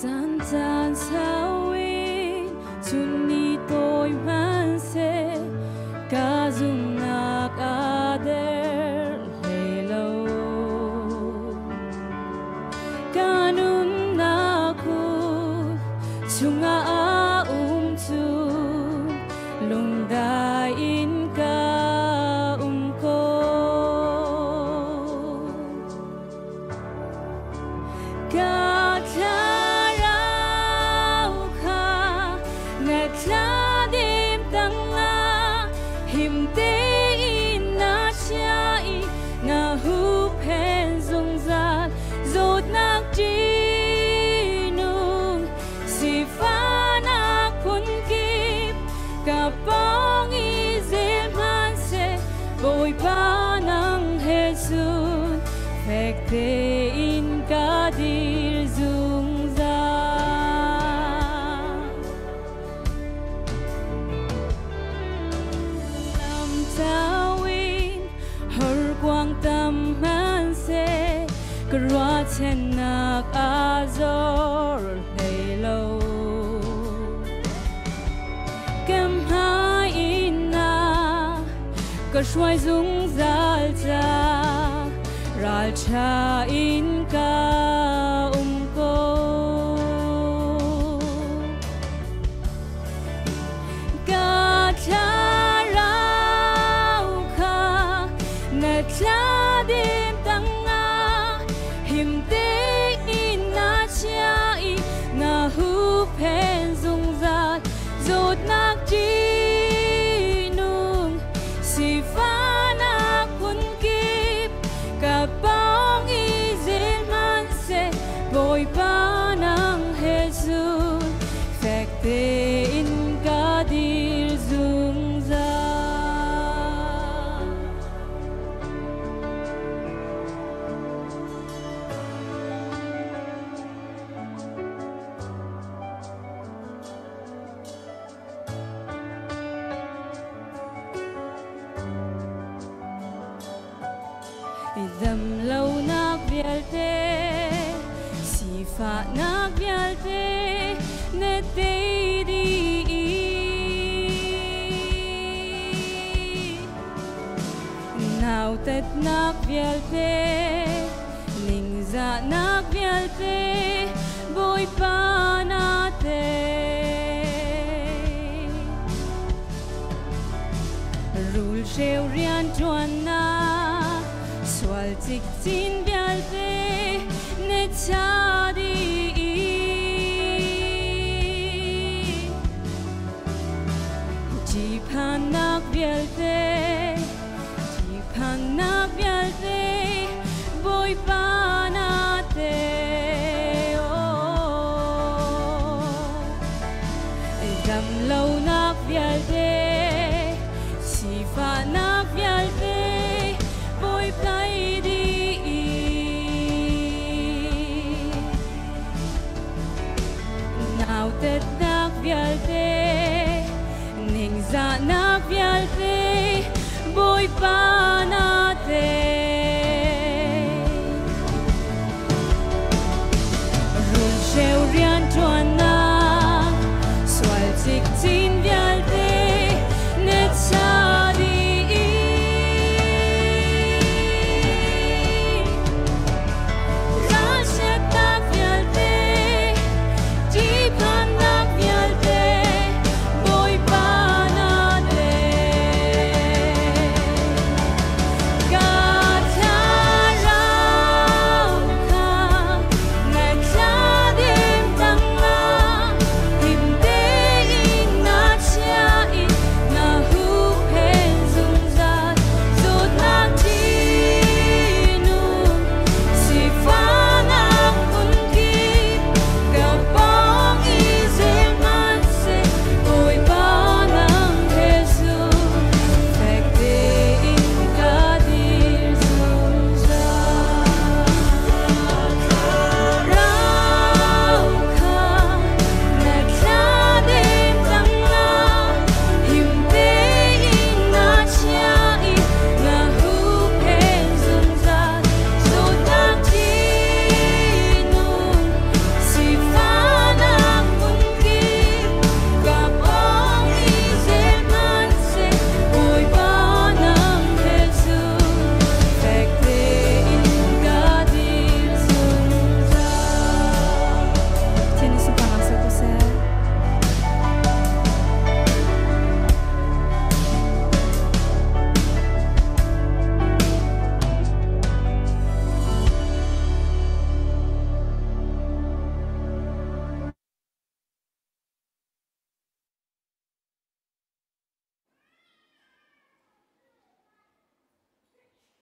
sometimes how we to need Fektein kadir làm Lam tawin Hur quang tâm man se Karwa chen nak azor lay low Kem hai ina Ka shwai zung zal cha Rajain Kau Idem law na bjelte, sifa na bjelte, ne teidi i. Nautet na bjelte, lingza na bjelte, boj pa na te. 직진 별빛 내 자리 집한 낙별대 집한 낙별대 보이 바나대요 담lâu 낙별대 시파 낙별대 보이 플라이 Tetnak vialte Ning zanak vialte Boy panate